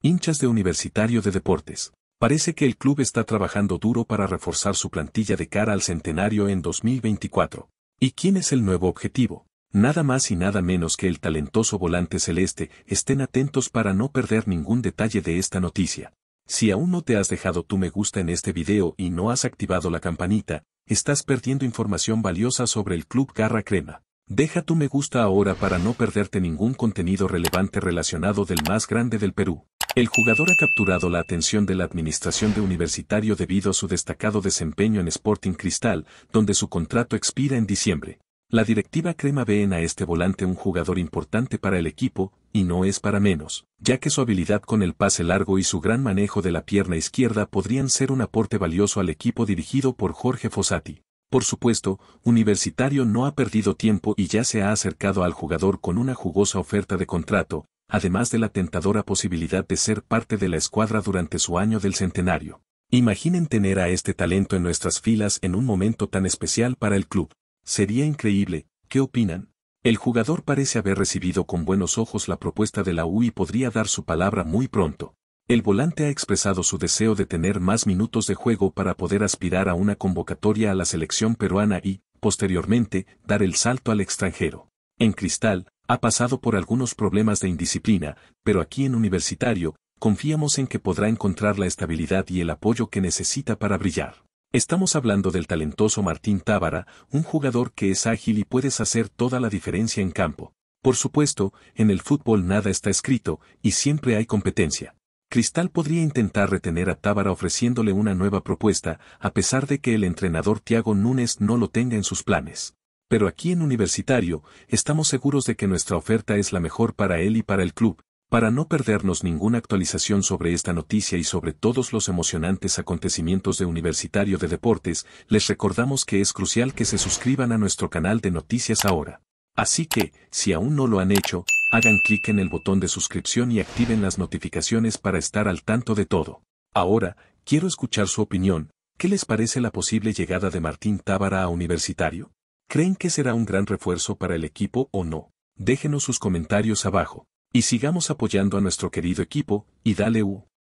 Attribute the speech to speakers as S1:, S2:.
S1: Hinchas de Universitario de Deportes. Parece que el club está trabajando duro para reforzar su plantilla de cara al centenario en 2024. ¿Y quién es el nuevo objetivo? Nada más y nada menos que el talentoso volante celeste, estén atentos para no perder ningún detalle de esta noticia. Si aún no te has dejado tu me gusta en este video y no has activado la campanita, estás perdiendo información valiosa sobre el Club Garra Crema. Deja tu me gusta ahora para no perderte ningún contenido relevante relacionado del más grande del Perú. El jugador ha capturado la atención de la administración de Universitario debido a su destacado desempeño en Sporting Cristal, donde su contrato expira en diciembre. La directiva Crema ve en a este volante un jugador importante para el equipo, y no es para menos, ya que su habilidad con el pase largo y su gran manejo de la pierna izquierda podrían ser un aporte valioso al equipo dirigido por Jorge Fossati. Por supuesto, Universitario no ha perdido tiempo y ya se ha acercado al jugador con una jugosa oferta de contrato, además de la tentadora posibilidad de ser parte de la escuadra durante su año del centenario. Imaginen tener a este talento en nuestras filas en un momento tan especial para el club. Sería increíble, ¿qué opinan? El jugador parece haber recibido con buenos ojos la propuesta de la U y podría dar su palabra muy pronto. El volante ha expresado su deseo de tener más minutos de juego para poder aspirar a una convocatoria a la selección peruana y, posteriormente, dar el salto al extranjero. En Cristal, ha pasado por algunos problemas de indisciplina, pero aquí en Universitario, confiamos en que podrá encontrar la estabilidad y el apoyo que necesita para brillar. Estamos hablando del talentoso Martín Tábara, un jugador que es ágil y puedes hacer toda la diferencia en campo. Por supuesto, en el fútbol nada está escrito, y siempre hay competencia. Cristal podría intentar retener a Tábara ofreciéndole una nueva propuesta, a pesar de que el entrenador Tiago Núñez no lo tenga en sus planes. Pero aquí en Universitario, estamos seguros de que nuestra oferta es la mejor para él y para el club, para no perdernos ninguna actualización sobre esta noticia y sobre todos los emocionantes acontecimientos de Universitario de Deportes, les recordamos que es crucial que se suscriban a nuestro canal de noticias ahora. Así que, si aún no lo han hecho, hagan clic en el botón de suscripción y activen las notificaciones para estar al tanto de todo. Ahora, quiero escuchar su opinión, ¿qué les parece la posible llegada de Martín Tábara a Universitario? ¿Creen que será un gran refuerzo para el equipo o no? Déjenos sus comentarios abajo. Y sigamos apoyando a nuestro querido equipo, y dale U.